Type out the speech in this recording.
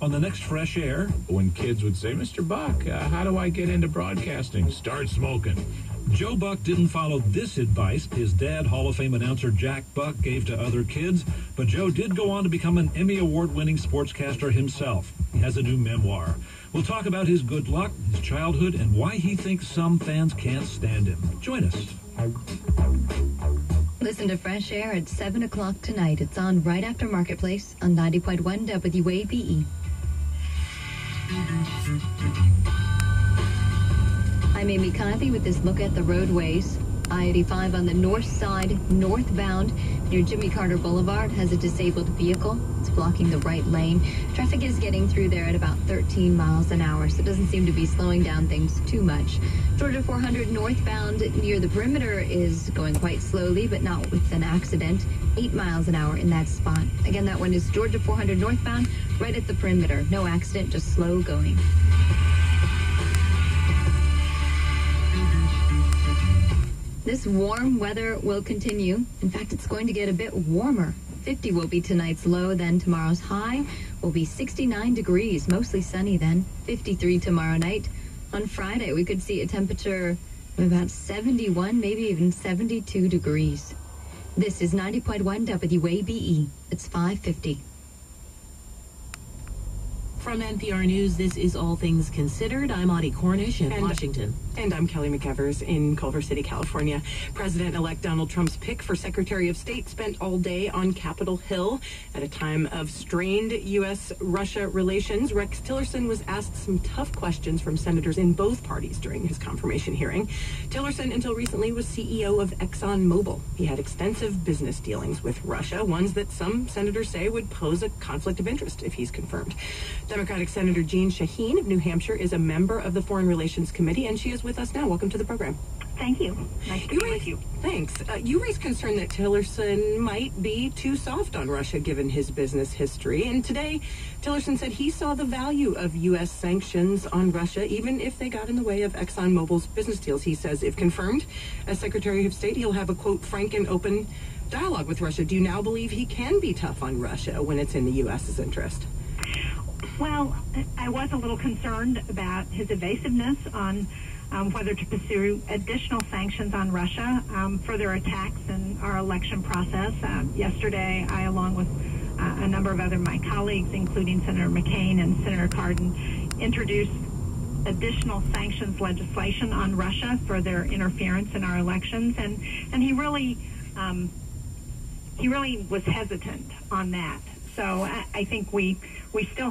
on the next Fresh Air. When kids would say, Mr. Buck, uh, how do I get into broadcasting? Start smoking. Joe Buck didn't follow this advice his dad, Hall of Fame announcer Jack Buck, gave to other kids, but Joe did go on to become an Emmy Award winning sportscaster himself. He has a new memoir. We'll talk about his good luck, his childhood, and why he thinks some fans can't stand him. Join us. Listen to Fresh Air at 7 o'clock tonight. It's on right after Marketplace on 90.1 WABE. I'm Amy Kiley with this look at the roadways. I-85 on the north side, northbound near Jimmy Carter Boulevard has a disabled vehicle. It's blocking the right lane. Traffic is getting through there at about 13 miles an hour, so it doesn't seem to be slowing down things too much. Georgia 400 northbound near the perimeter is going quite slowly, but not with an accident. 8 miles an hour in that spot. Again, that one is Georgia 400 northbound, right at the perimeter. No accident, just slow going. This warm weather will continue. In fact, it's going to get a bit warmer. 50 will be tonight's low, then tomorrow's high will be 69 degrees, mostly sunny then. 53 tomorrow night. On Friday, we could see a temperature of about 71, maybe even 72 degrees. This is 90.1 WABE. It's 550. From NPR News, this is All Things Considered. I'm Audie Cornish in And- Washington. And I'm Kelly McEvers in Culver City, California. President elect Donald Trump's pick for Secretary of State spent all day on Capitol Hill. At a time of strained U.S. Russia relations, Rex Tillerson was asked some tough questions from senators in both parties during his confirmation hearing. Tillerson, until recently, was CEO of ExxonMobil. He had extensive business dealings with Russia, ones that some senators say would pose a conflict of interest if he's confirmed. Democratic Senator Jeanne Shaheen of New Hampshire is a member of the Foreign Relations Committee, and she is with us now. Welcome to the program. Thank you. Nice to be with you. Thanks. Uh, you raised concern that Tillerson might be too soft on Russia given his business history. And today, Tillerson said he saw the value of U.S. sanctions on Russia, even if they got in the way of ExxonMobil's business deals. He says, if confirmed as Secretary of State, he'll have a quote, frank and open dialogue with Russia. Do you now believe he can be tough on Russia when it's in the U.S.'s interest? Well, I was a little concerned about his evasiveness on um, whether to pursue additional sanctions on Russia um, for their attacks in our election process. Uh, yesterday, I, along with uh, a number of other my colleagues, including Senator McCain and Senator Cardin, introduced additional sanctions legislation on Russia for their interference in our elections, and and he really um, he really was hesitant on that. So I, I think we we still.